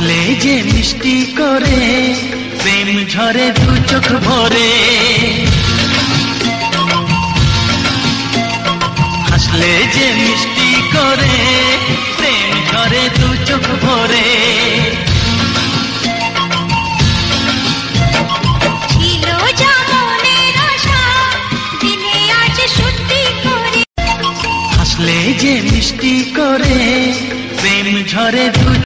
হাসলে যে মিষ্টি করে প্রেম ঝরে দু চোখ ভরে। হাসলে যে মিষ্টি করে প্রেম ঝরে দু চোখ ভরে। হাসলে যে মিষ্টি করে প্রেম ঝরে দু